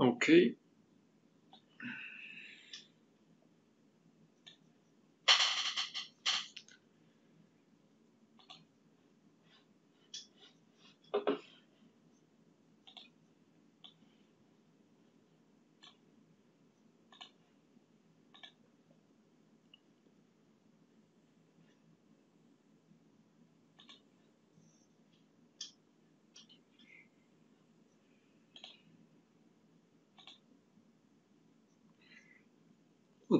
Okay.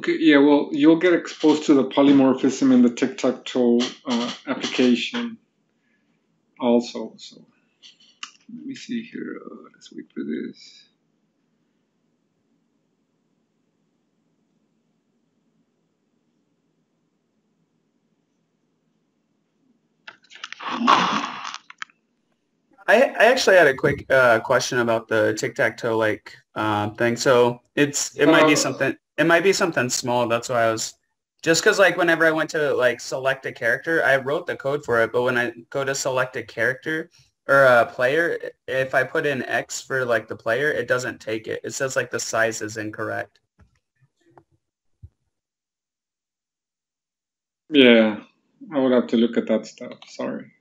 Okay, yeah, well, you'll get exposed to the polymorphism in the tic-tac-toe uh, application also. So let me see here. Uh, let's wait for this. I, I actually had a quick uh, question about the tic-tac-toe like uh, thing. So it's it might be Uh, something it might be something small. That's why I was just because like whenever I went to like select a character, I wrote the code for it. But when I go to select a character or a player, if I put in X for like the player, it doesn't take it. It says like the size is incorrect. Yeah, I would have to look at that stuff. Sorry.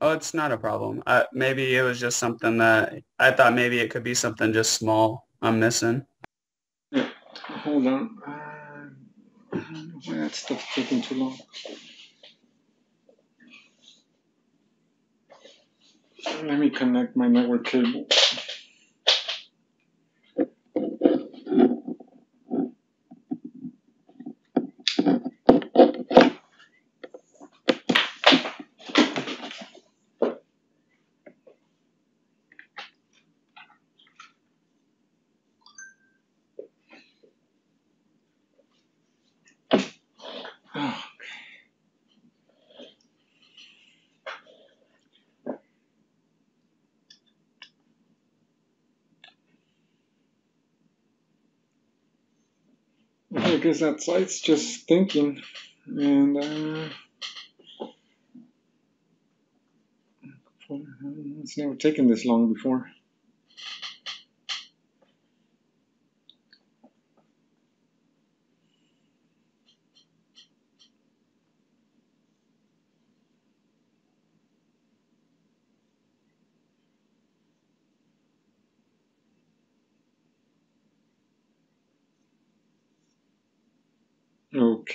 Oh, it's not a problem. Uh, maybe it was just something that I thought maybe it could be something just small I'm missing. Hold on. Uh, why that stuff's taking too long? Let me connect my network cable. Guess that site's just thinking, and uh, it's never taken this long before.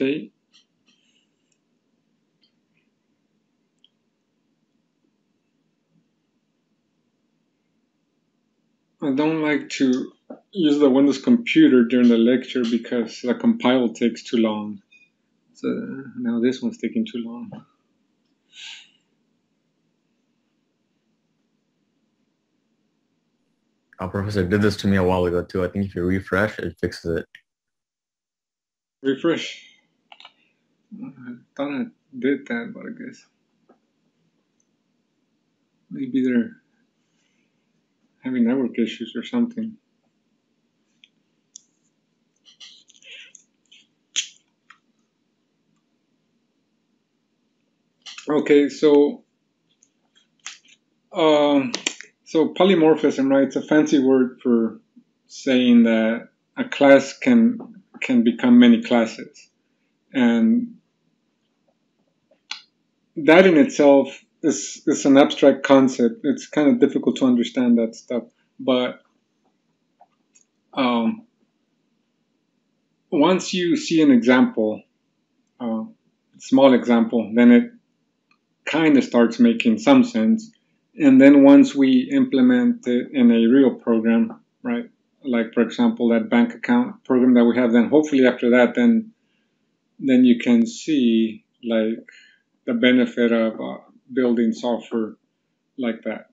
Okay. I don't like to use the Windows computer during the lecture because the compile takes too long. So now this one's taking too long. Our professor did this to me a while ago too. I think if you refresh, it fixes it. Refresh. I thought I did that, but I guess maybe they're having network issues or something. Okay, so um, so polymorphism, right? It's a fancy word for saying that a class can can become many classes, and that in itself is is an abstract concept. It's kind of difficult to understand that stuff, but um, once you see an example, uh, small example, then it kind of starts making some sense. And then once we implement it in a real program, right? Like for example, that bank account program that we have, then hopefully after that, then then you can see like the benefit of uh, building software like that.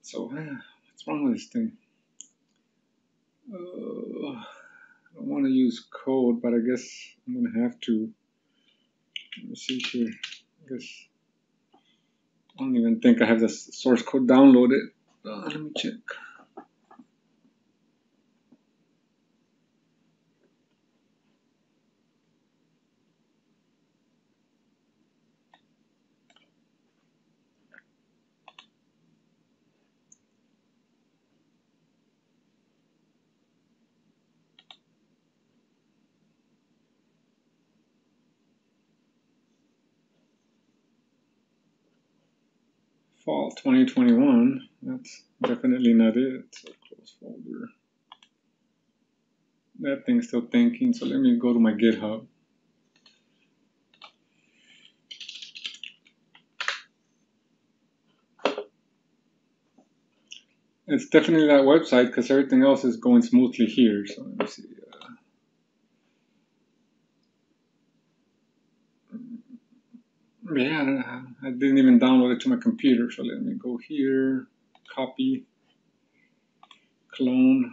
So what's wrong with this thing? Uh, I don't want to use code, but I guess I'm gonna have to. Let me see here. I guess I don't even think I have the source code downloaded. Uh, let me check. Fall 2021. That's definitely not it. Folder. That thing's still thinking, so let me go to my GitHub. It's definitely that website because everything else is going smoothly here. So let me see. Uh, yeah, I didn't even download it to my computer. So let me go here, copy, clone.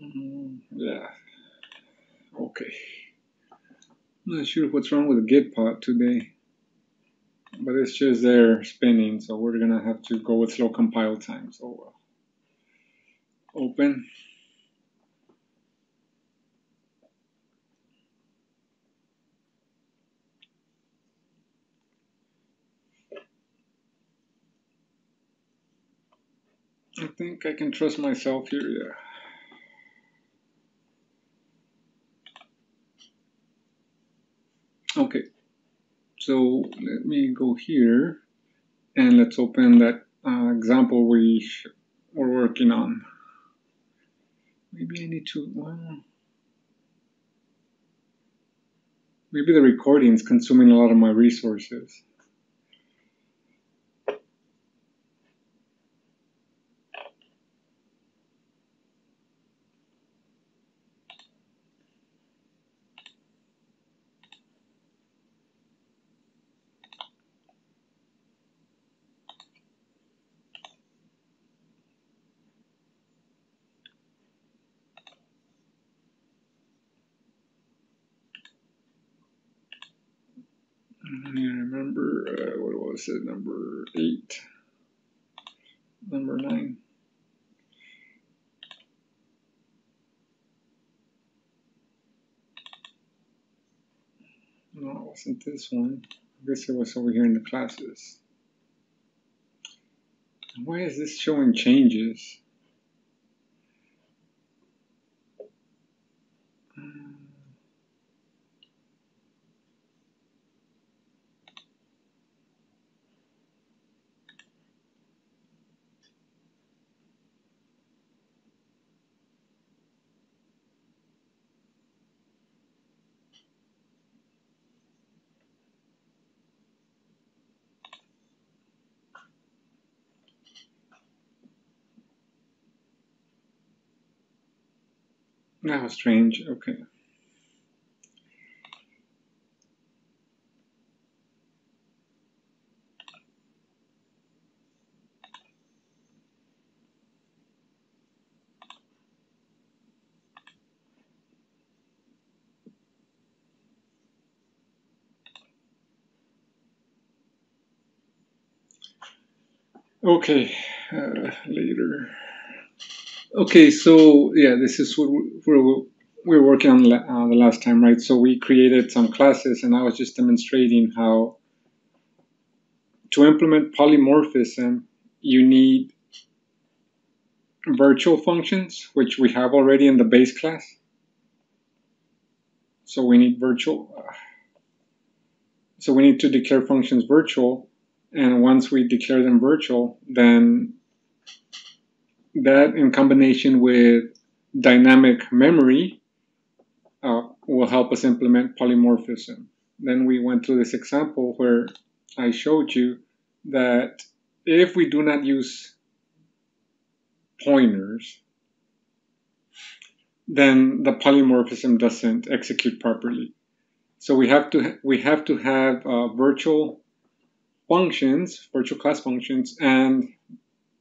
Mm, yeah. Okay. I'm not sure what's wrong with the Gitpod today. But it's just there spinning, so we're gonna have to go with slow compile time. So uh, open. I think I can trust myself here, yeah. Okay, so let me go here and let's open that uh, example we were working on. Maybe I need to, well, maybe the recording is consuming a lot of my resources. I remember, was it, number eight, number nine. No, it wasn't this one. I guess it was over here in the classes. Why is this showing changes? That was strange. Okay. Okay, uh, later. Okay, so yeah, this is what we're, we're working on uh, the last time, right? So we created some classes, and I was just demonstrating how to implement polymorphism, you need virtual functions, which we have already in the base class. So we need virtual. So we need to declare functions virtual, and once we declare them virtual, then that in combination with dynamic memory uh, will help us implement polymorphism. Then we went through this example where I showed you that if we do not use pointers, then the polymorphism doesn't execute properly. So we have to we have to have uh, virtual functions, virtual class functions, and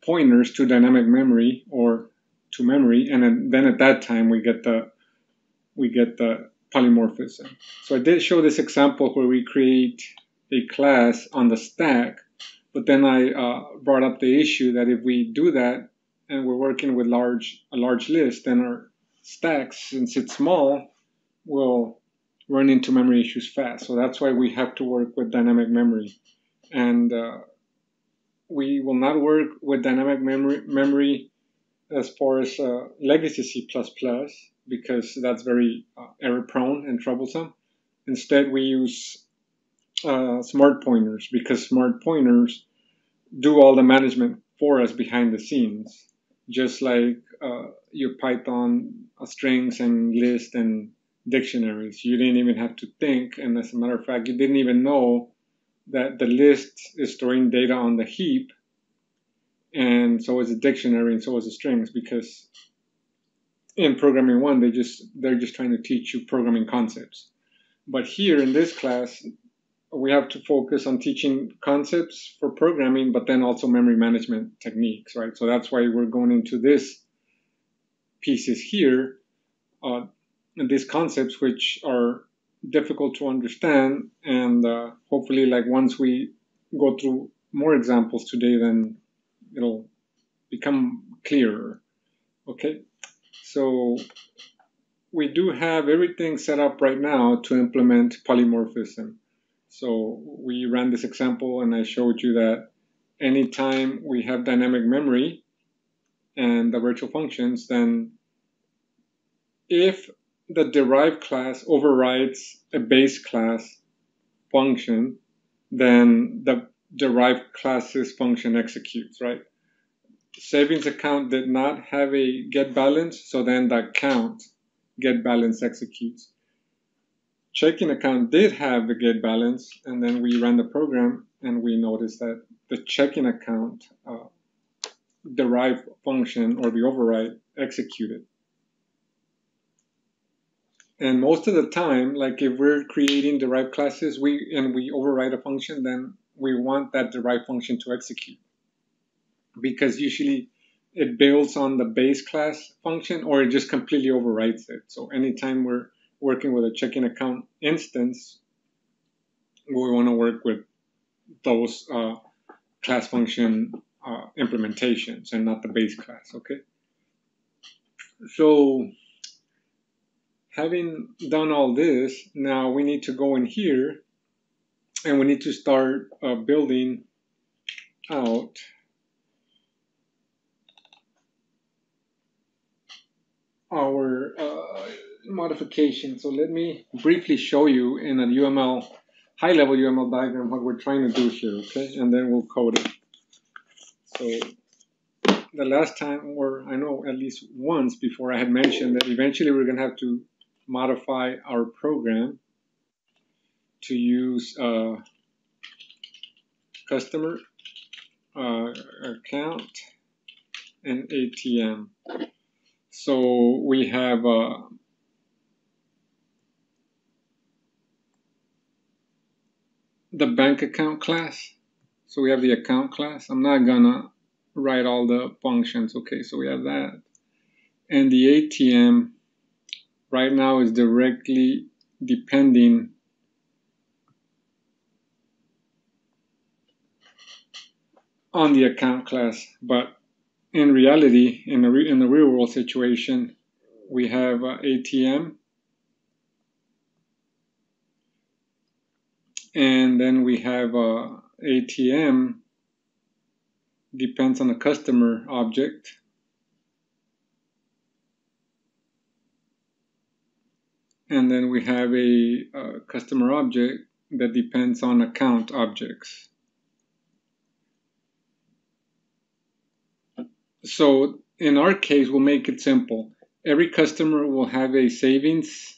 pointers to dynamic memory or to memory, and then at that time we get the we get the polymorphism. So I did show this example where we create a class on the stack, but then I uh, brought up the issue that if we do that and we're working with large a large list, then our stacks, since it's small, will run into memory issues fast. So that's why we have to work with dynamic memory. And uh, we will not work with dynamic memory, memory as far as uh, legacy C++ because that's very uh, error prone and troublesome. Instead, we use uh, smart pointers because smart pointers do all the management for us behind the scenes, just like uh, your Python strings and list and dictionaries. You didn't even have to think, and as a matter of fact, you didn't even know that the list is storing data on the heap, and so is the dictionary, and so is the strings, because in programming one, they just they're just trying to teach you programming concepts. But here in this class, we have to focus on teaching concepts for programming, but then also memory management techniques, right? So that's why we're going into this pieces here, uh, these concepts which are difficult to understand, and uh, hopefully, like once we go through more examples today, then it'll become clearer. Okay, so we do have everything set up right now to implement polymorphism. So we ran this example and I showed you that anytime we have dynamic memory and the virtual functions, then if the derived class overrides a base class function, then the derived class's function executes, right? Savings account did not have a get balance, so then the account get balance executes checking account did have the get balance, and then we ran the program and we noticed that the checking account uh, derived function or the override executed. And most of the time, like if we're creating derived classes, we and we override a function, then we want that derived function to execute. Because usually it builds on the base class function or it just completely overwrites it. So anytime we're working with a checking account instance, we want to work with those uh, class function uh, implementations and not the base class, okay? So having done all this, now we need to go in here and we need to start uh, building out our uh, modification. So let me briefly show you in a UML, high level UML diagram what we're trying to do here, okay? And then we'll code it. So the last time, or I know at least once before I had mentioned that eventually we're gonna have to modify our program to use uh, customer uh, account and ATM. So we have uh, the bank account class. So we have the account class. I'm not gonna write all the functions. Okay, so we have that. And the ATM right now is directly depending on the account class. But in reality, in the, in the real world situation, we have uh, ATM and then we have uh, ATM depends on the customer object and then we have a uh, customer object that depends on account objects. So in our case we'll make it simple. Every customer will have a savings.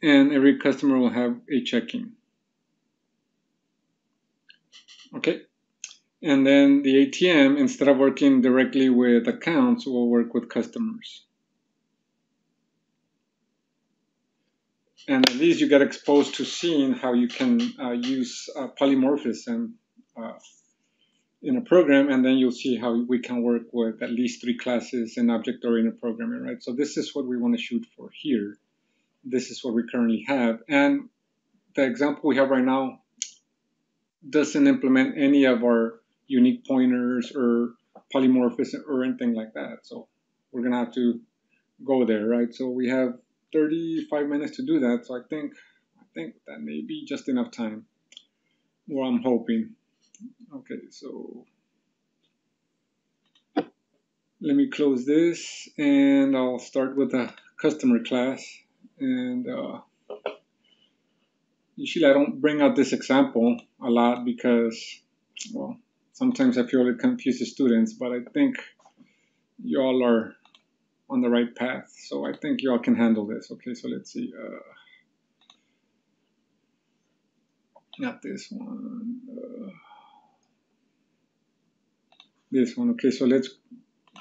And every customer will have a checking. Okay, and then the ATM, instead of working directly with accounts, will work with customers. And at least you get exposed to seeing how you can uh, use uh, polymorphism uh, in a program, and then you'll see how we can work with at least three classes in object-oriented programming, right? So this is what we want to shoot for here this is what we currently have. And the example we have right now doesn't implement any of our unique pointers or polymorphism or anything like that. So we're gonna have to go there, right? So we have 35 minutes to do that. So I think I think that may be just enough time. Well, I'm hoping. Okay, so let me close this and I'll start with a customer class. And uh, usually I don't bring out this example a lot because, well, sometimes I feel it confuses students, but I think you all are on the right path. So I think you all can handle this. Okay, so let's see. Uh, not this one. Uh, this one. Okay, so let's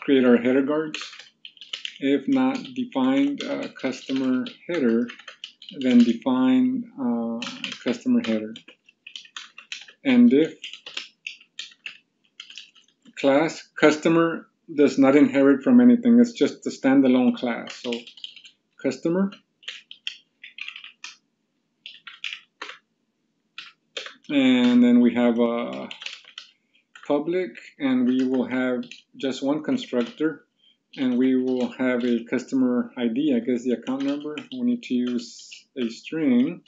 create our header guards. If not defined uh, customer header, then define uh, customer header. And if class customer does not inherit from anything, it's just a standalone class. So customer and then we have a public and we will have just one constructor and we will have a customer ID, I guess the account number. We need to use a string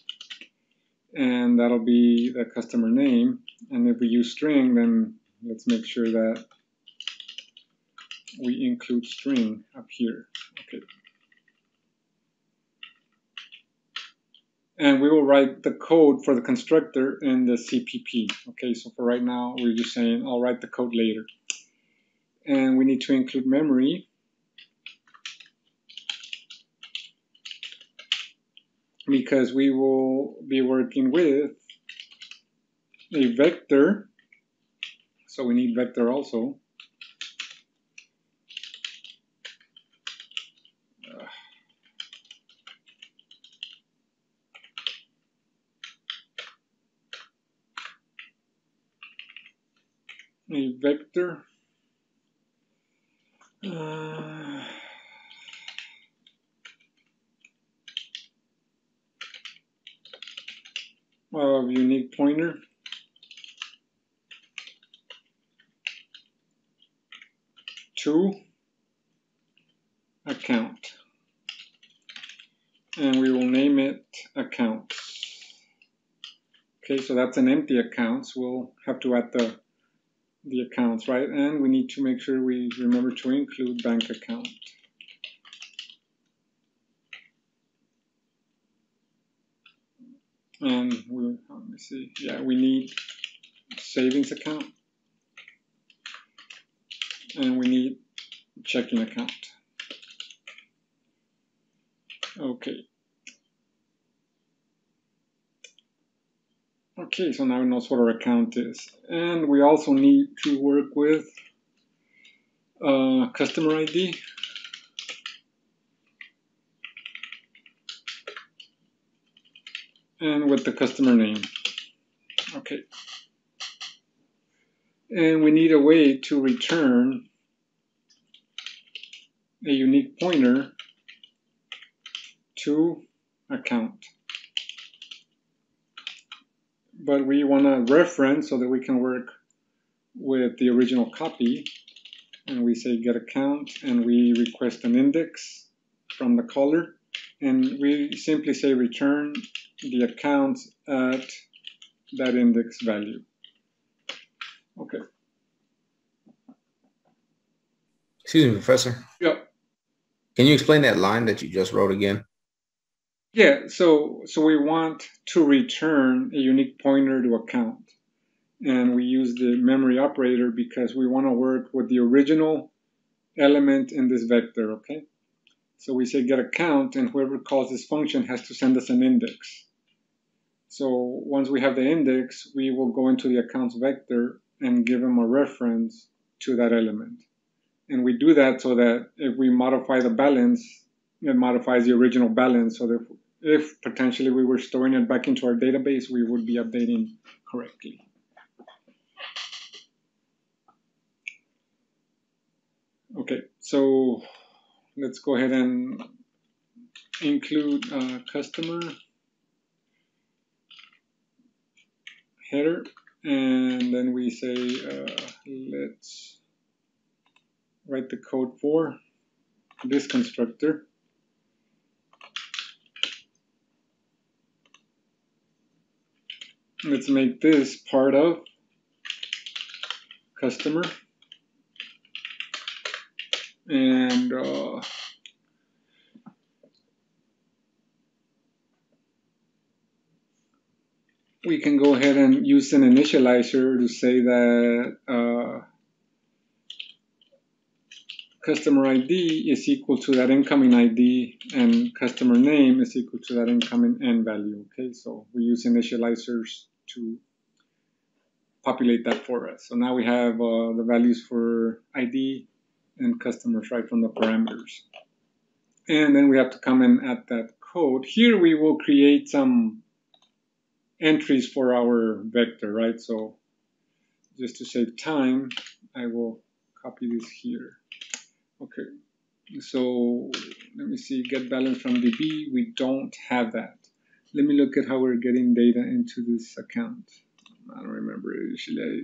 and that'll be the customer name. And if we use string, then let's make sure that we include string up here. Okay. and we will write the code for the constructor in the CPP. Okay, so for right now, we're just saying I'll write the code later. And we need to include memory. Because we will be working with a vector. So we need vector also. a vector. Uh, of unique pointer to account and we will name it account okay so that's an empty account so we'll have to add the the accounts, right? And we need to make sure we remember to include bank account. And we, let me see, yeah, we need savings account. And we need checking account. Okay. Okay, so now we know what our account is. And we also need to work with uh, customer ID. And with the customer name. Okay. And we need a way to return a unique pointer to account but we want to reference so that we can work with the original copy. And we say get account and we request an index from the caller. And we simply say return the account at that index value. Okay. Excuse me, Professor. Yep. Can you explain that line that you just wrote again? Yeah, so so we want to return a unique pointer to account. And we use the memory operator because we want to work with the original element in this vector, okay? So we say get account and whoever calls this function has to send us an index. So once we have the index, we will go into the accounts vector and give them a reference to that element. And we do that so that if we modify the balance, it modifies the original balance so that if potentially we were storing it back into our database, we would be updating correctly. Okay, so let's go ahead and include a customer header and then we say uh, let's write the code for this constructor let's make this part of customer and uh, we can go ahead and use an initializer to say that uh, customer ID is equal to that incoming ID and customer name is equal to that incoming end value. Okay, so we use initializers to populate that for us. So now we have uh, the values for ID and customers right from the parameters. And then we have to come in at that code. Here we will create some entries for our vector, right? So just to save time, I will copy this here. Okay, so let me see, get balance from DB. We don't have that. Let me look at how we're getting data into this account. I don't remember. Usually I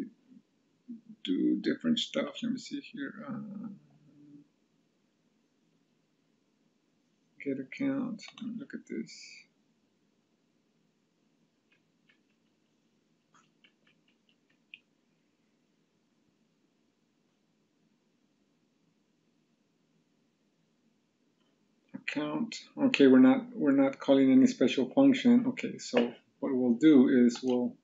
do different stuff. Let me see here. Uh, get account. Look at this. Account. Okay, we're not we're not calling any special function. Okay, so what we'll do is we'll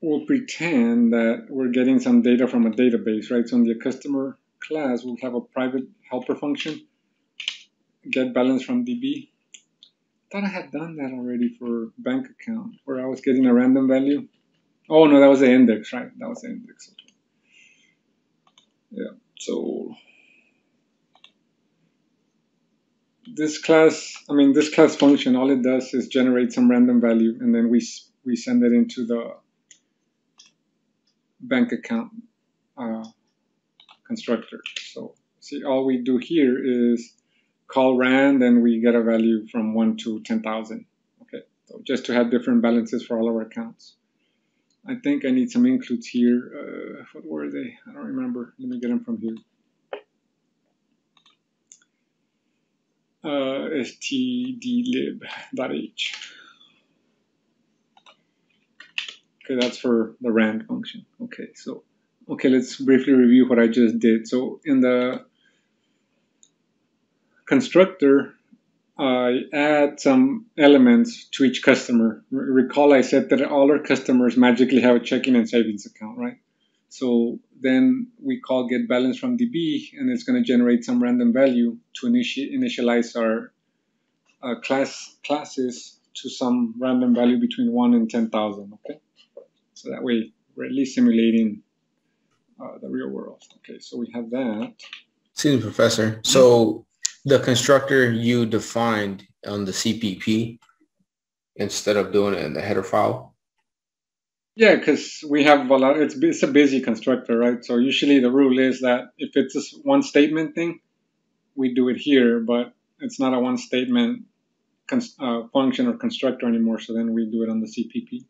we'll pretend that we're getting some data from a database, right? So in the customer class, we'll have a private helper function, get balance from DB. Thought I had done that already for bank account, where I was getting a random value. Oh no, that was the index, right? That was the index. Yeah, so this class, I mean, this class function, all it does is generate some random value, and then we we send it into the bank account uh, constructor. So see, all we do here is call rand and we get a value from 1 to 10,000. Okay, so just to have different balances for all our accounts. I think I need some includes here. Uh, what were they? I don't remember. Let me get them from here. Uh, stdlib.h. Okay, that's for the rand function. Okay, so, okay, let's briefly review what I just did. So in the constructor, I add some elements to each customer. recall I said that all our customers magically have a checking and savings account, right? So then we call get balance from DB and it's going to generate some random value to initi initialize our uh, class classes to some random value between 1 and 10,000, okay? So that way we're at least simulating uh, the real world. Okay, so we have that. Excuse me, Professor. So the constructor you defined on the CPP instead of doing it in the header file? Yeah, because we have a lot. It's it's a busy constructor, right? So usually the rule is that if it's a one statement thing, we do it here, but it's not a one statement uh, function or constructor anymore. So then we do it on the CPP.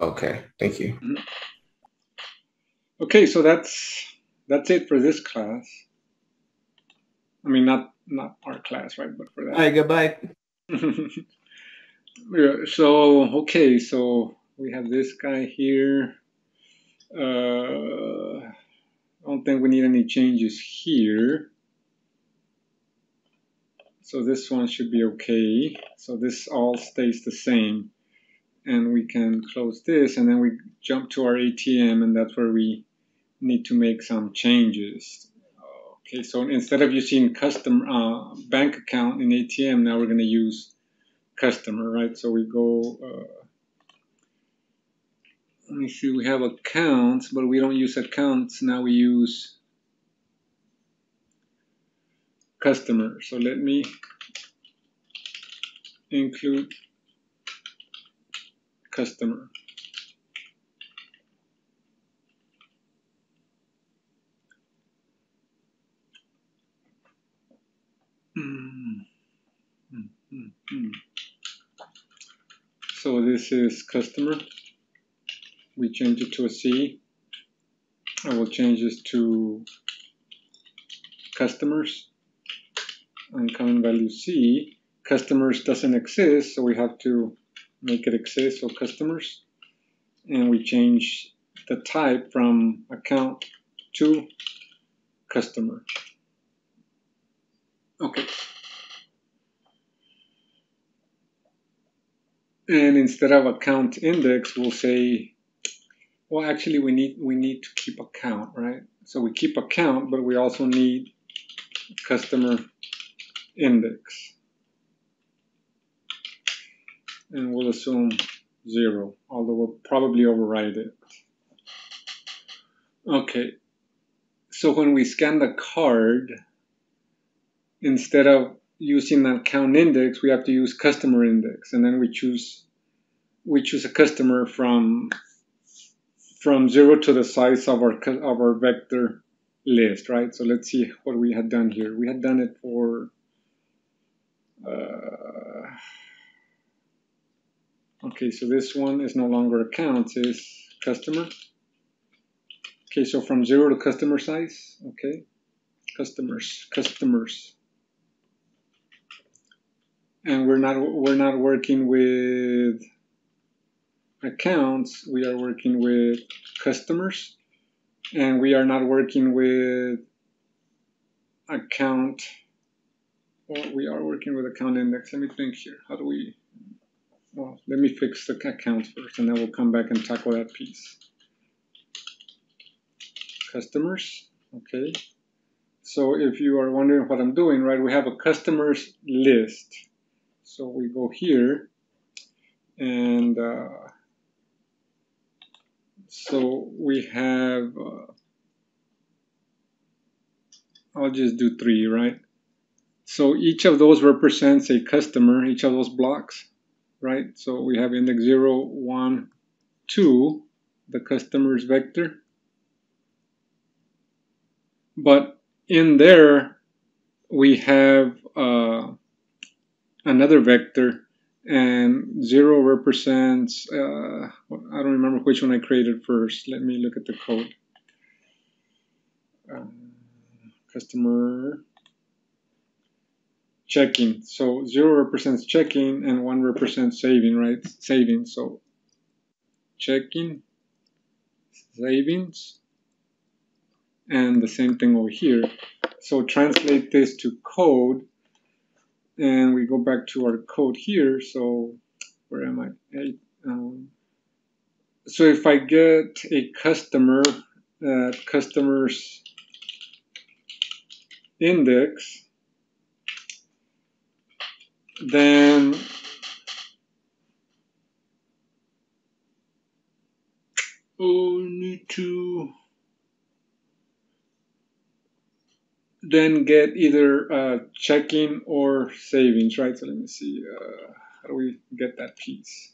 Okay, thank you. Mm-hmm. Okay, so that's that's it for this class. I mean, not not our class, right? But for that. Hi, goodbye. so okay, so we have this guy here. Uh, I don't think we need any changes here. So this one should be okay. So this all stays the same and we can close this and then we jump to our ATM and that's where we need to make some changes. Okay, so instead of using custom uh, bank account in ATM, now we're going to use customer, right? So we go, uh, let me see, we have accounts, but we don't use accounts. Now we use customer. So let me include customer. Mm-hmm. So this is customer. We change it to a C. I will change this to customers, uncount value C. Customers doesn't exist, so we have to make it exist, so customers. And we change the type from account to customer. Okay. And instead of account index, we'll say, well, actually, we need we need to keep account, right? So we keep account, but we also need customer index. And we'll assume zero, although we'll probably override it. Okay, so when we scan the card, instead of using an account index, we have to use customer index, and then we choose we choose a customer from from zero to the size of our of our vector list, right? So let's see what we had done here. We had done it for uh, okay, so this one is no longer accounts, is customer. Okay, so from zero to customer size, okay, customers, customers and we're not we're not working with accounts. We are working with customers. And we are not working with account we are working with account index. Let me think here. How do we well let me fix the accounts first and then we'll come back and tackle that piece. Customers okay. So if you are wondering what I'm doing right we have a customers list so we go here and uh, so we have, uh, I'll just do three, right? So each of those represents a customer, each of those blocks, right? So we have index 0, 1, 2, the customer's vector. But in there, we have uh, another vector and 0 represents, uh, I don't remember which one I created first. Let me look at the code. Uh, customer checking. So 0 represents checking and 1 represents saving, right? Saving. So checking, savings, and the same thing over here. So translate this to code and we go back to our code here. So where am I? I um, so if I get a customer uh, customers index, then oh, need to then get either uh, checking or savings, right? So let me see, uh, how do we get that piece?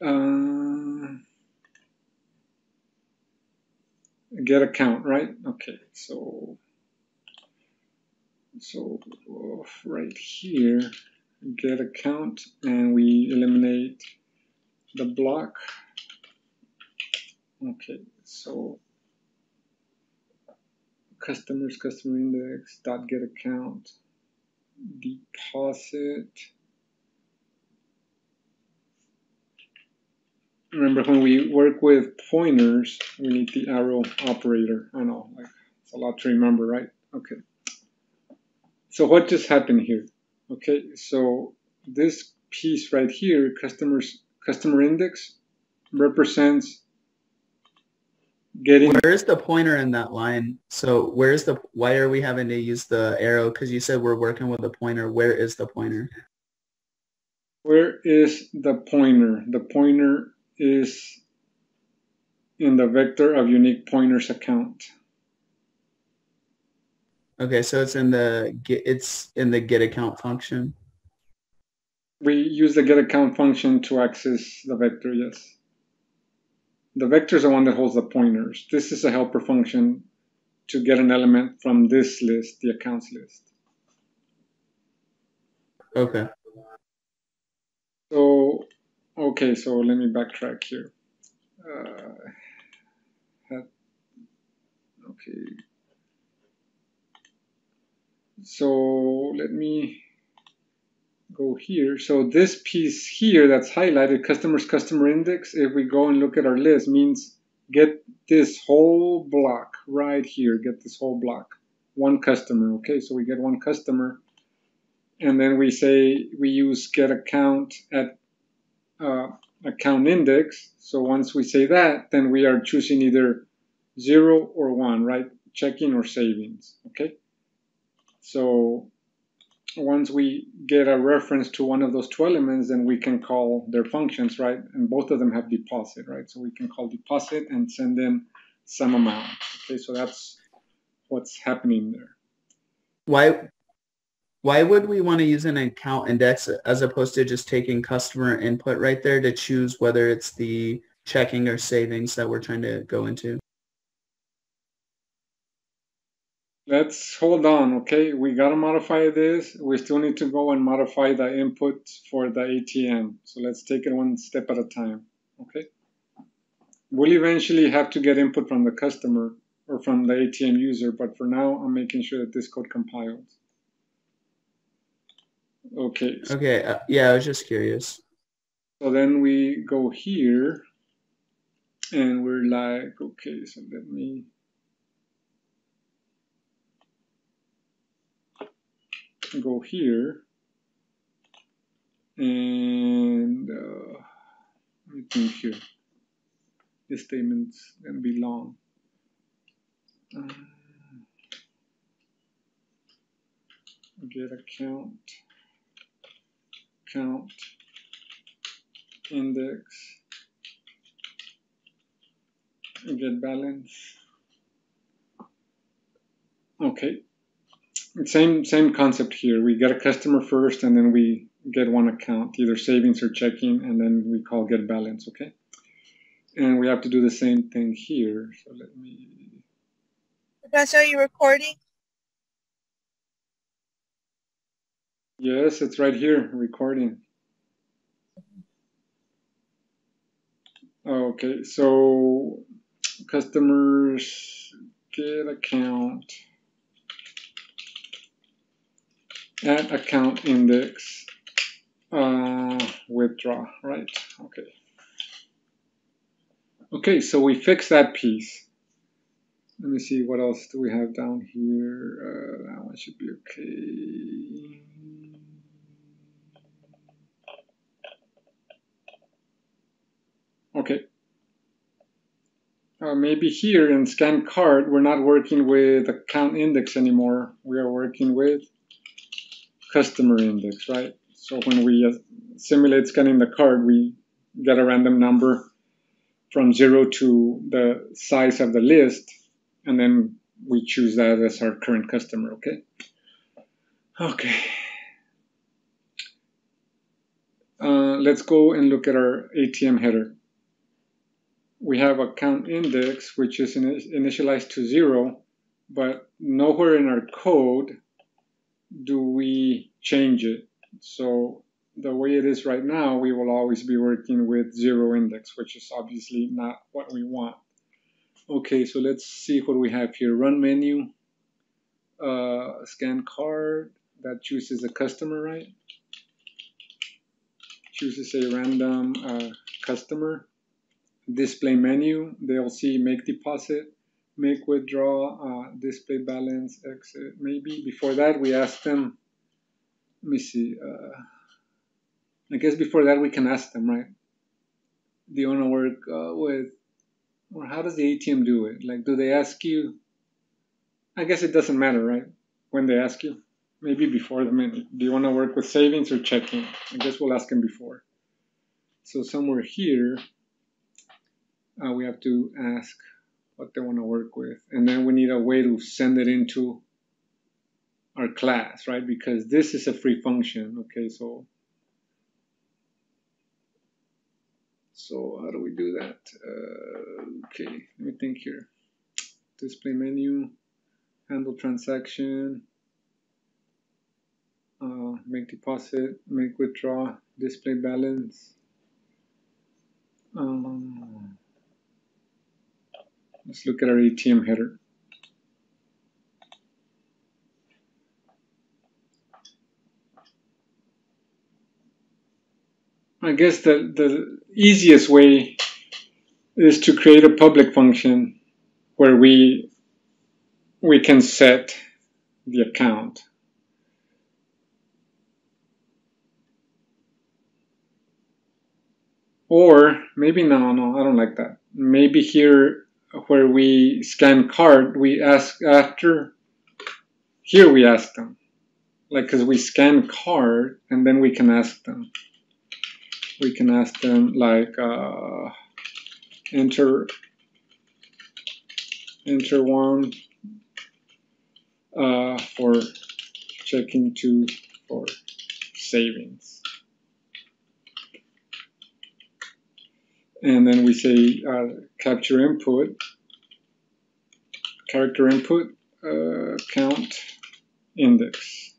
Uh, get account, right? Okay, so so right here, get account and we eliminate the block. Okay, so customers, customer index, dot get account, deposit. Remember when we work with pointers, we need the arrow operator. I know, like it's a lot to remember, right? Okay. So what just happened here? Okay, so this piece right here, customers customer index, represents getting. Where's the pointer in that line? So where's the? Why are we having to use the arrow? Because you said we're working with a pointer. Where is the pointer? Where is the pointer? The pointer is in the vector of unique pointers account. Okay, so it's in the get it's in the get account function. We use the get account function to access the vector, yes. The vector is the one that holds the pointers. This is a helper function to get an element from this list, the accounts list. Okay. So, okay, so let me backtrack here. Uh, okay. So let me go here. So this piece here that's highlighted, customers customer index, if we go and look at our list, means get this whole block right here, get this whole block, one customer, okay? So we get one customer, and then we say we use get account at uh, account index. So once we say that, then we are choosing either zero or one, right? Checking or savings, okay? So once we get a reference to one of those two elements, then we can call their functions, right? And both of them have deposit, right? So we can call deposit and send them some amount. Okay, so that's what's happening there. Why why would we want to use an account index as opposed to just taking customer input right there to choose whether it's the checking or savings that we're trying to go into? Let's hold on, okay? We gotta modify this. We still need to go and modify the input for the ATM. So let's take it one step at a time, okay? We'll eventually have to get input from the customer or from the ATM user, but for now, I'm making sure that this code compiles. Okay, Okay, uh, yeah, I was just curious. so then we go here and we're like, okay, so let me go here and uh, let me think here. This statement's gonna be long. Uh, get account, count, index, get balance. Okay. Same same concept here. We get a customer first, and then we get one account, either savings or checking, and then we call get balance. Okay. And we have to do the same thing here. So let me. Professor, are you recording? Yes, it's right here, recording. Okay, so customers get account at account index uh, withdraw, right? Okay. Okay, so we fix that piece. Let me see what else do we have down here. Uh, that one should be okay. Okay. Uh, maybe here in scan card, we're not working with account index anymore. We are working with customer index, right? So when we uh, simulate scanning the card, we get a random number from zero to the size of the list, and then we choose that as our current customer, okay? Okay. Uh, let's go and look at our ATM header. We have account index, which is ini- initialized to zero, but nowhere in our code do we change it. So the way it is right now, we will always be working with zero index, which is obviously not what we want. Okay, so let's see what we have here. Run menu, uh, scan card, that chooses a customer, right? Chooses a random uh, customer. Display menu, they'll see make deposit, make withdraw, uh, display balance, exit. Maybe before that we ask them, let me see, uh, I guess before that we can ask them, right? Do you want to work uh, with, or how does the ATM do it? Like, do they ask you? I guess it doesn't matter, right? When they ask you, maybe before the minute. Do you want to work with savings or checking? I guess we'll ask them before. So somewhere here, uh, we have to ask what they want to work with, and then we need a way to send it into our class, right? Because this is a free function. Okay, so so how do we do that? Uh, okay, let me think here. Display menu. handle transaction, uh, make deposit, make withdraw, display balance. Um, let's look at our ATM header. I guess the, the easiest way is to create a public function where we we can set the account. Or maybe no, no, I don't like that. Maybe here where we scan card, we ask after, here we ask them. Like, cause we scan card and then we can ask them. We can ask them like, uh, enter, enter one, uh, for checking two for savings. And then we say uh, capture input, character input, uh, count index.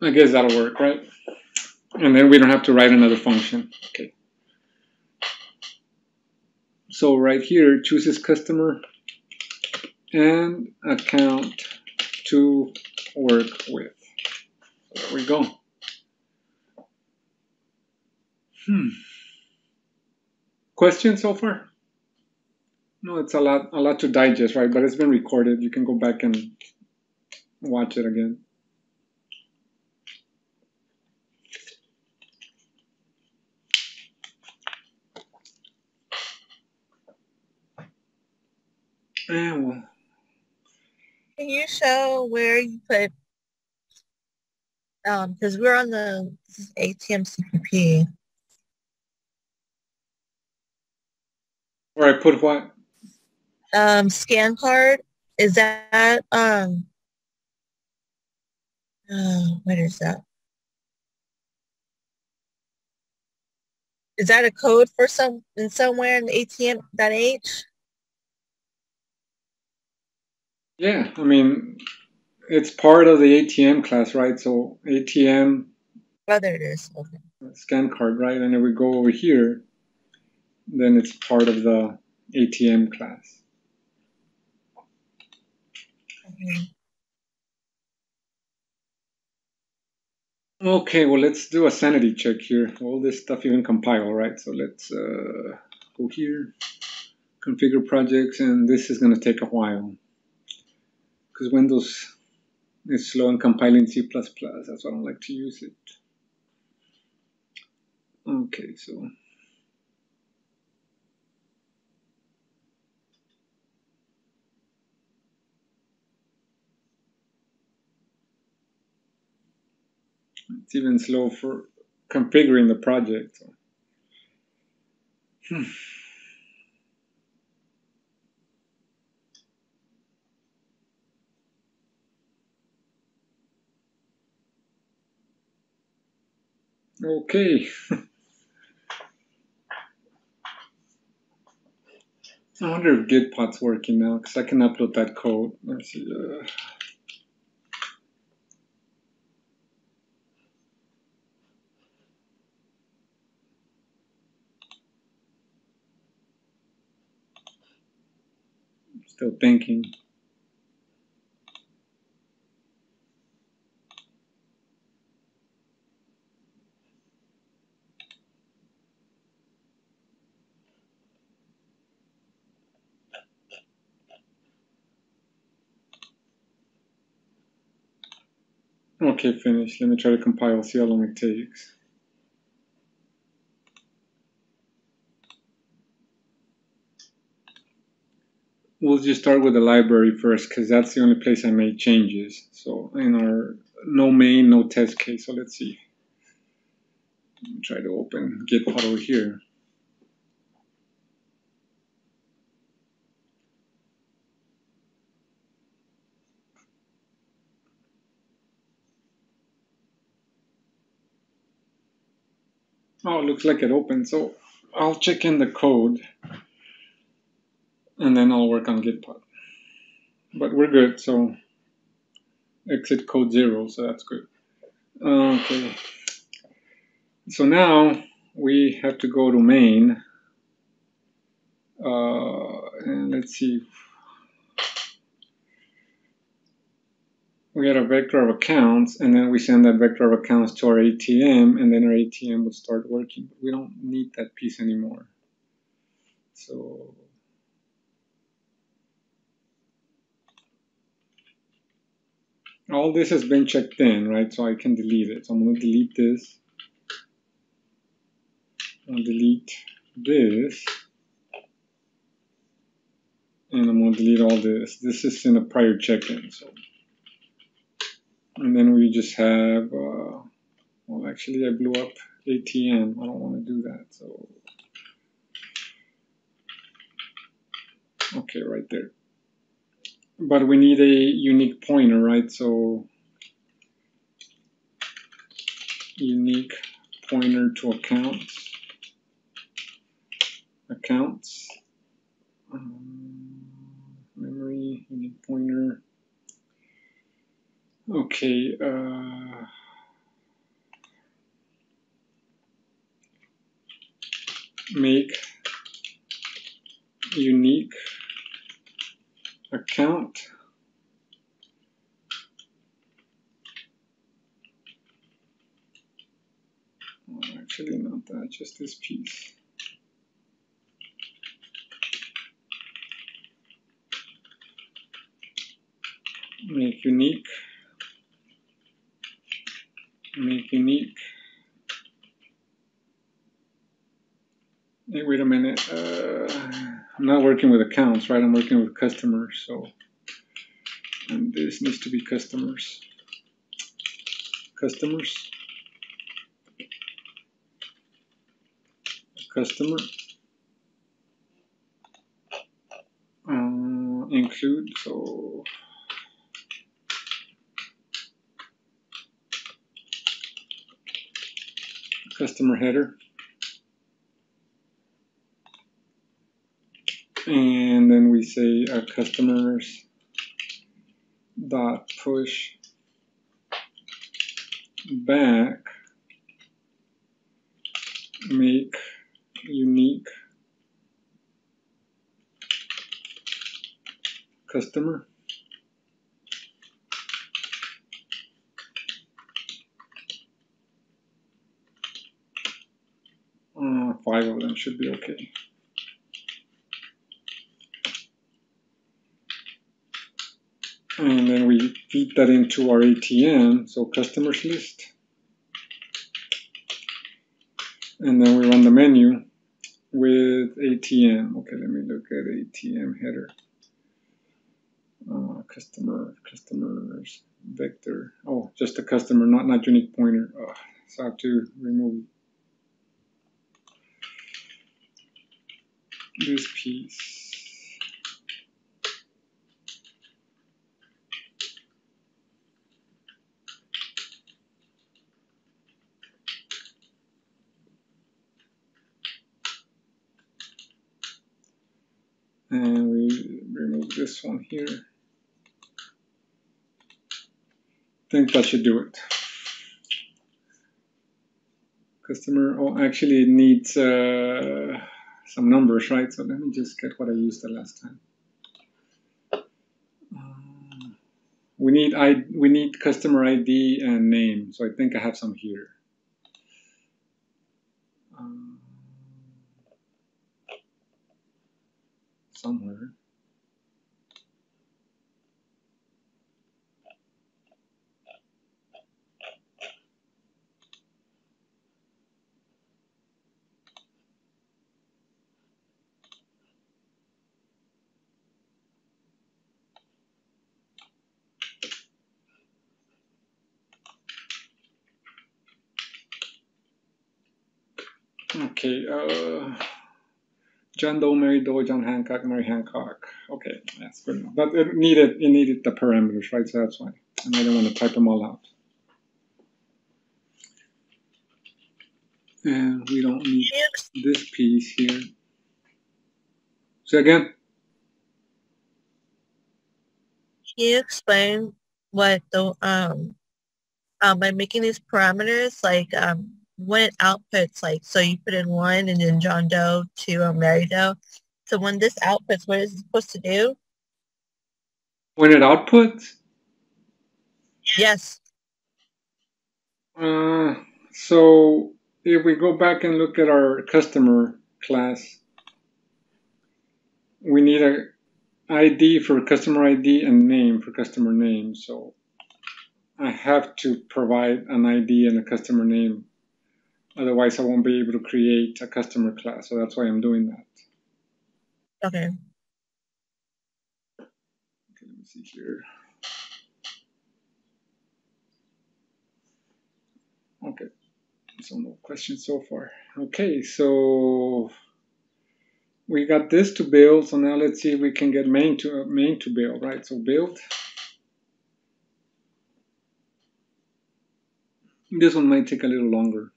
I guess that'll work, right? And then we don't have to write another function. Okay. So right here, chooses customer and account to work with. So there we go. Hmm. Questions so far? No, it's a lot, a lot to digest, right? But it's been recorded. You can go back and watch it again. And well, Can you show where you put, um, because we're on the ATM CPP. where I put what? Um, scan card, is that, um, uh, what is that? Is that a code for some, in somewhere in the ATM, that H? Yeah, I mean, it's part of the ATM class, right? So ATM Oh, there it is. Okay. scan card, right? And if we go over here, then it's part of the ATM class. Okay. Okay, well, let's do a sanity check here. All this stuff even compile, right? So let's uh, go here, configure projects, and this is going to take a while because Windows is slow in compiling C++. That's why I don't like to use it. Okay, so it's even slow for configuring the project. Hmm. Okay. I wonder if Gitpod's working now because I can upload that code. Let's see. Uh, still thinking. Okay, finished. Let me try to compile, see how long it takes. We'll just start with the library first because that's the only place I made changes. So in our no main, no test case. So let's see. Try to open Gitpod over here. Oh, it looks like it opened. So I'll check in the code and then I'll work on Gitpod. But we're good, so exit code zero, so that's good. Okay. So now we have to go to main. Uh, and let's see. We got a vector of accounts, and then we send that vector of accounts to our ATM, and then our ATM would start working. But we don't need that piece anymore. So all this has been checked in, right? So I can delete it. So I'm going to delete this. I'll delete this. And I'm going to delete all this. This is in a prior check-in. So, And then we just have, uh, well, actually I blew up ATM. I don't want to do that. So, okay, right there but we need a unique pointer, right? So unique pointer to accounts, accounts, um, memory, unique pointer. Okay. Uh, make unique account. Oh, actually, not that, just this piece. Make unique. Make unique. Hey, wait a minute. Uh, I'm not working with accounts, right? I'm working with customers, so and this needs to be customers. Customers. Customer. Uh, include, so customer header. and then we say our customers dot push back make unique customer uh, five of them should be okay and then we feed that into our ATM, so customers list. And then we run the menu with ATM. Okay, let me look at ATM header. Uh, customer, customers, vector. Oh, just a customer, not not unique pointer. Oh, so I have to remove this piece. and we remove this one here. I think that should do it. Customer, oh, actually needs uh, some numbers, right? So let me just get what I used the last time. Uh, we need I we need customer ID and name, so I think I have some here. Um, somewhere. Okay, uh, John Doe, Mary Doe, John Hancock, Mary Hancock. Okay, that's good enough. But it needed it needed the parameters, right? So that's why. And I don't want to type them all out. And we don't need this piece here. So again, can you explain what the um um by making these parameters like um when it outputs like so you put in one and then John Doe to um, Mary Doe. So when this outputs, what is it supposed to do? when it outputs, Yes. uh, so if we go back and look at our customer class, we need a ID for customer ID and name for customer name. So I have to provide an ID and a customer name. Otherwise, I won't be able to create a customer class. So that's why I'm doing that. Okay. Okay, let me see here. Okay, so no questions so far. Okay, so we got this to build. So now let's see if we can get main to uh, main to build, right? So build. This one might take a little longer.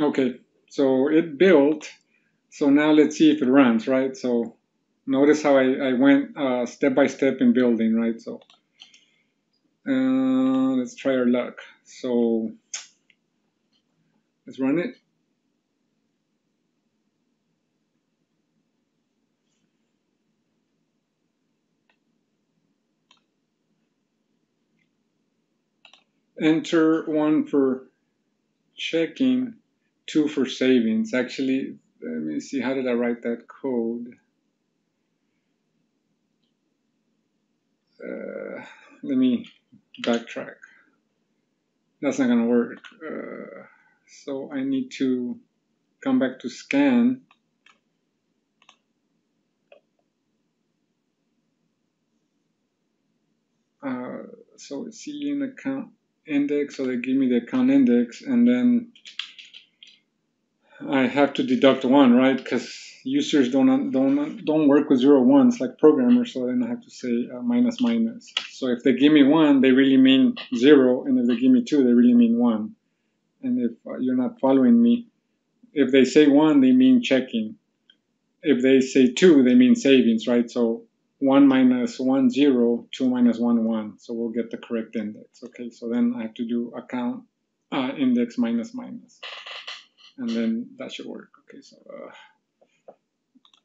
Okay, so it built. So now let's see if it runs, right? So notice how I, I went uh, step by step in building, right? So uh, let's try our luck. So let's run it. Enter one for checking, two for savings. Actually, let me see, how did I write that code? Uh, let me backtrack. That's not gonna work. Uh, so I need to come back to scan. Uh, so it's in account index, so they give me the account index, and then I have to deduct one, right? Because users don't don't don't work with zero ones like programmers, so then I have to say uh, minus minus. So if they give me one, they really mean zero, and if they give me two, they really mean one. And if uh, you're not following me, if they say one, they mean checking. If they say two, they mean savings, right? So one minus one zero, two minus one one. So we'll get the correct index. Okay, so then I have to do account uh, index minus minus, and then that should work. Okay, so uh,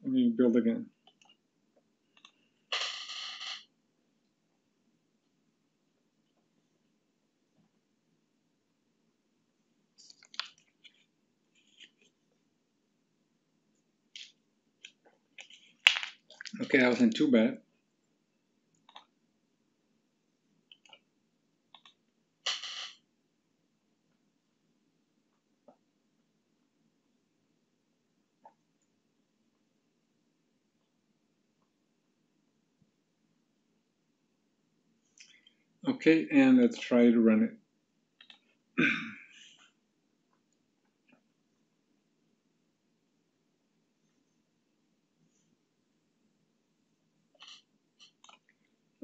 let me build again. Okay, that wasn't too bad. Okay, and let's try to run it.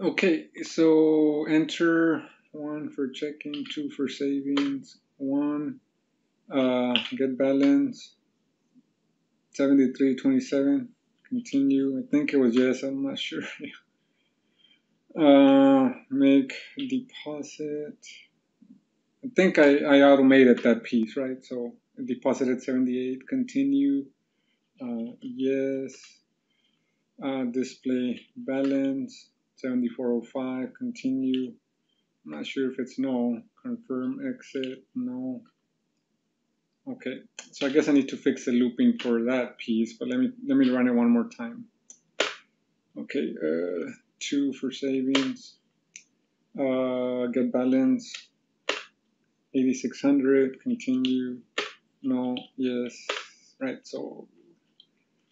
Okay, so enter one for checking, two for savings, one uh, get balance, 73.27, continue. I think it was yes, I'm not sure. Uh, make deposit. I think I, I automated that piece, right? So deposited 78, continue, uh, yes, uh, display balance. 7405, continue. I'm not sure if it's no. Confirm, exit, no. Okay, so I guess I need to fix the looping for that piece, but let me let me run it one more time. Okay, uh, two for savings. Uh, get balance. 8600, continue. No, yes. Right, so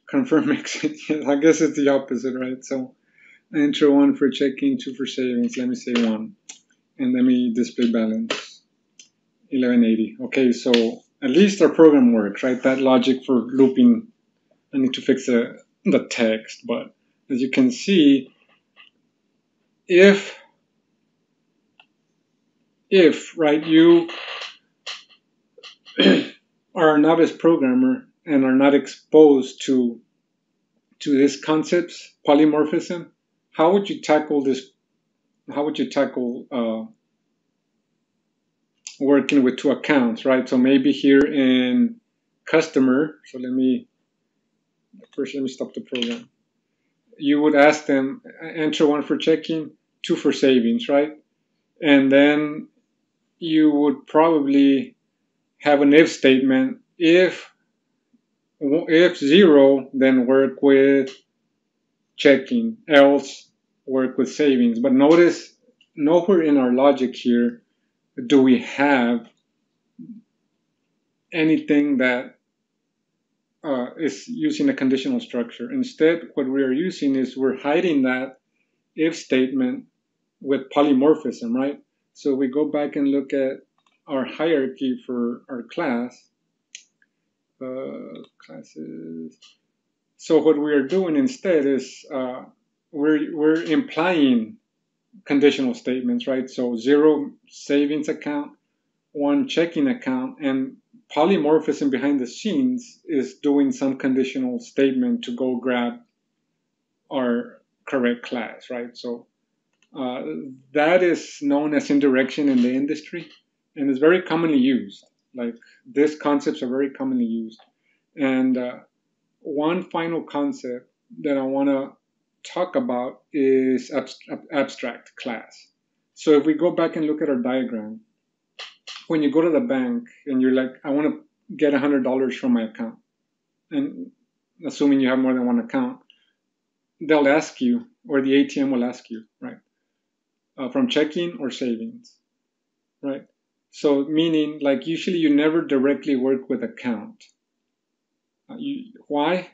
confirm exit. I guess it's the opposite, right? So enter one for checking, two for savings. Let me say one. And let me display balance. 1180. Okay, so at least our program works, right? That logic for looping I need to fix the, the text, but as you can see, if if right you are a novice programmer and are not exposed to to these concepts polymorphism how would you tackle this how would you tackle uh, working with two accounts right? So maybe here in customer so let me first let me stop the program. You would ask them enter one for checking two for savings right and then you would probably have an if statement. If if zero, then work with checking. Else, work with savings. But notice nowhere in our logic here do we have anything that uh, is using a conditional structure. Instead, what we are using is we're hiding that if statement with polymorphism, right? So we go back and look at our hierarchy for our class. Uh, classes. So what we are doing instead is uh, we're, we're implying conditional statements, right? So zero savings account, one checking account, and polymorphism behind the scenes is doing some conditional statement to go grab our correct class, right? So uh, that is known as indirection in the industry and is very commonly used. Like these concepts are very commonly used. And uh, one final concept that I want to talk about is abstract, abstract class. So if we go back and look at our diagram, when you go to the bank and you're like, I want to get $100 from my account, and assuming you have more than one account, they'll ask you, or the ATM will ask you, right? Uh, from checking or savings, right? So meaning like usually you never directly work with account. Uh, you, why?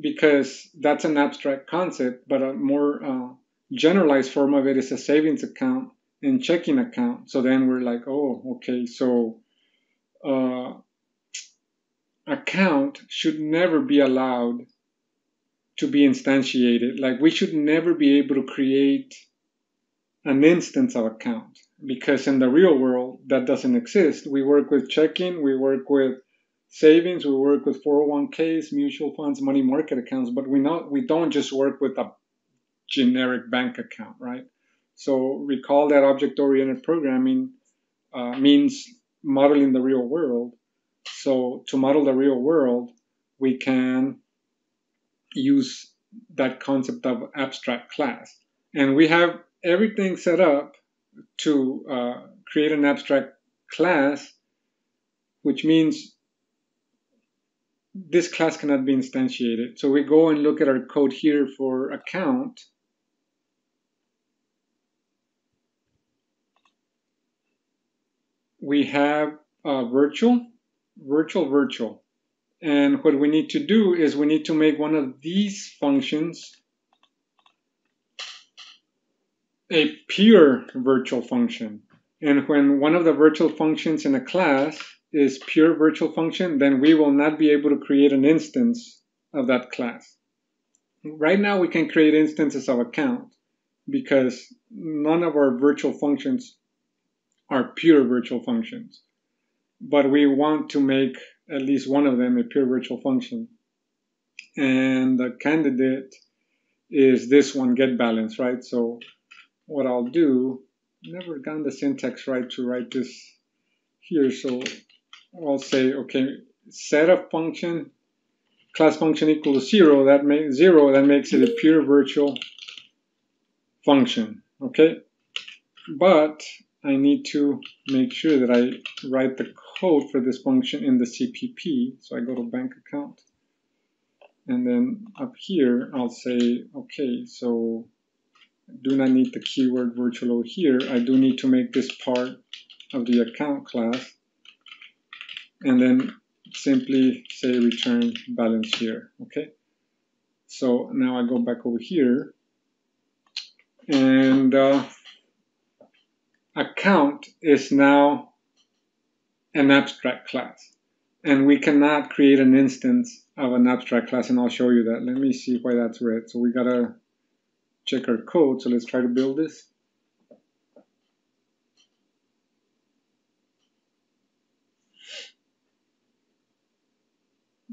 Because that's an abstract concept, but a more uh, generalized form of it is a savings account and checking account. So then we're like, oh, okay, so uh, account should never be allowed to be instantiated. Like we should never be able to create an instance of account because in the real world that doesn't exist. We work with checking, we work with savings, we work with 401ks, mutual funds, money market accounts, but we not we don't just work with a generic bank account, right? So recall that object-oriented programming uh, means modeling the real world. So to model the real world, we can use that concept of abstract class. And we have everything set up to uh, create an abstract class, which means this class cannot be instantiated. So we go and look at our code here for account. We have uh, virtual, virtual, virtual. And what we need to do is we need to make one of these functions a pure virtual function. And when one of the virtual functions in a class is pure virtual function, then we will not be able to create an instance of that class. Right now we can create instances of account because none of our virtual functions are pure virtual functions. But we want to make at least one of them a pure virtual function. And the candidate is this one, get balance, right? So what I'll do, never gotten the syntax right to write this here, so I'll say, okay, set of function, class function equal to zero, that makes zero, that makes it a pure virtual function, okay? But I need to make sure that I write the code for this function in the CPP. So I go to bank account. And then up here, I'll say, okay, so do not need the keyword virtual here. I do need to make this part of the account class and then simply say return balance here. Okay. So now I go back over here and uh, account is now an abstract class and we cannot create an instance of an abstract class, and I'll show you that. Let me see why that's red. So we gotta check our code. So let's try to build this.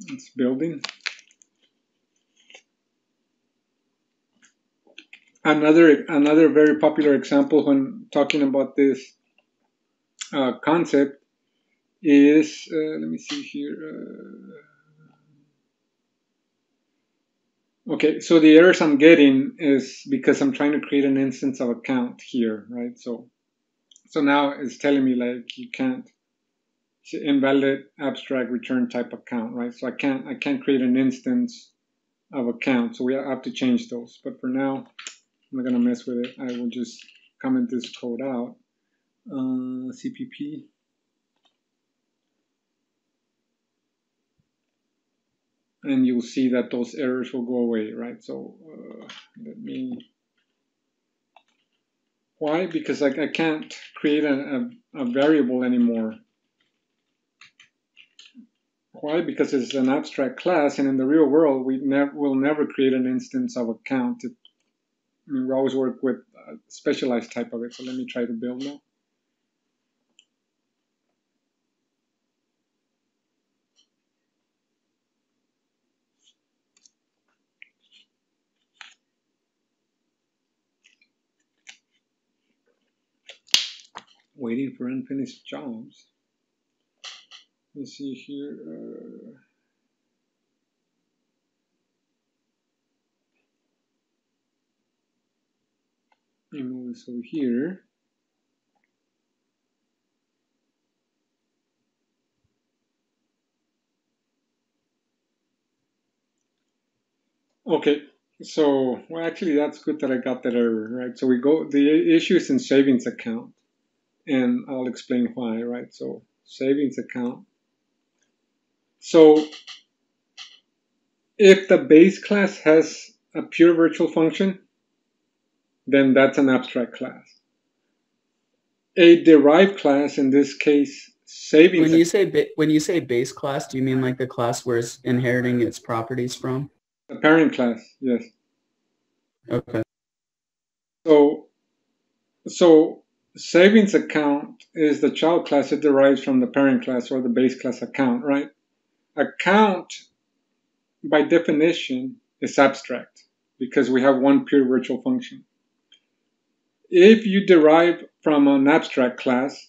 It's building. Another another very popular example when talking about this uh, concept is uh, let me see here. Uh, okay, so the errors I'm getting is because I'm trying to create an instance of account here, right? So so now it's telling me like you can't it's invalid abstract return type account, right? So I can't I can't create an instance of account, so we have to change those. But for now, I'm not gonna mess with it. I will just comment this code out. Uh, CPP. And you'll see that those errors will go away, right? So uh, let me. Why? Because I, I can't create a, a, a variable anymore. Why? Because it's an abstract class, and in the real world, we never will never create an instance of account. It, I mean, we always work with a specialized type of it. So let me try to build now. Waiting for unfinished jobs. Let's see here. Uh, move this over here. Okay, so well, actually, that's good that I got that error, right? So we go. The issue is in savings account, and I'll explain why, right? So savings account. So if the base class has a pure virtual function, then that's an abstract class. A derived class, in this case, savings. When you say when you say base class, do you mean like the class where it's inheriting its properties from? The parent class, yes. Okay. So, so savings account is the child class it derives from the parent class or the base class account, right? Account, by definition, is abstract because we have one pure virtual function if you derive from an abstract class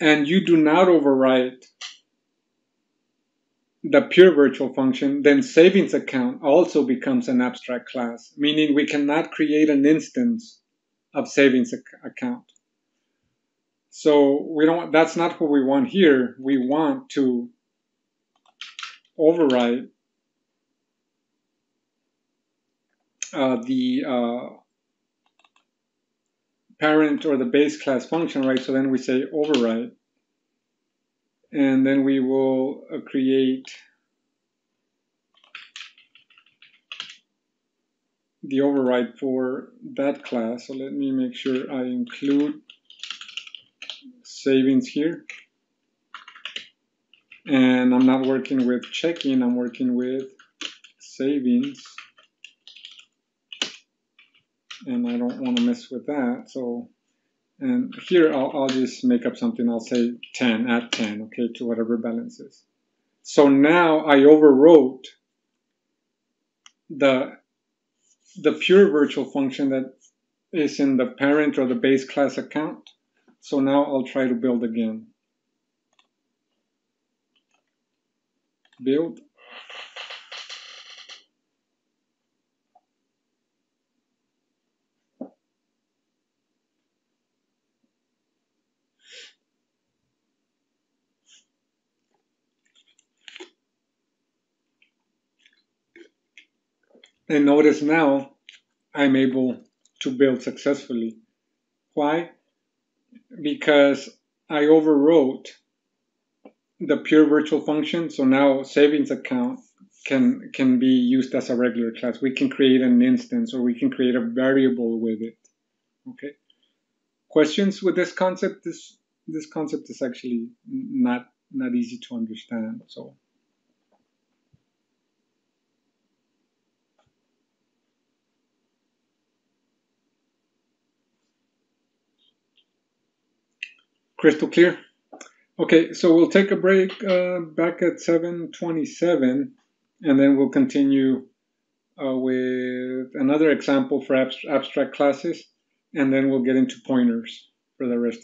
and you do not override the pure virtual function, then savings account also becomes an abstract class, meaning we cannot create an instance of savings ac account. So we don't. That's not what we want here. We want to override uh, the uh, parent or the base class function, right? So then we say override. And then we will uh, create the override for that class. So let me make sure I include savings here. And I'm not working with checking, I'm working with savings and I don't want to mess with that. So, and here I'll, I'll just make up something. I'll say 10, add 10, okay, to whatever balance is. So now I overwrote the, the pure virtual function that is in the parent or the base class account. So now I'll try to build again. Build. And notice now I'm able to build successfully. Why? Because I overwrote the pure virtual function. So now savings account can can be used as a regular class. We can create an instance or we can create a variable with it. Okay. Questions with this concept? This this concept is actually not not easy to understand. So Crystal clear? Okay, so we'll take a break uh, back at 727 and then we'll continue uh, with another example for abstract classes and then we'll get into pointers for the rest